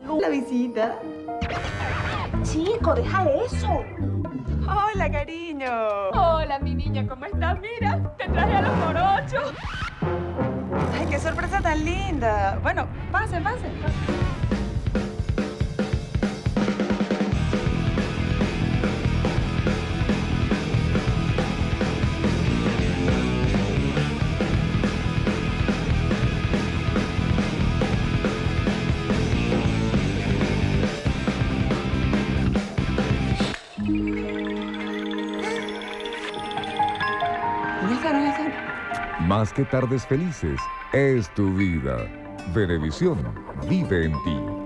La visita. Chico, deja eso. Hola, cariño. Hola, mi niña, ¿cómo estás? Mira, te traje a los morochos. Ay, qué sorpresa tan linda. Bueno, pasen, pasen. Más que tardes felices, es tu vida. Venevisión vive en ti.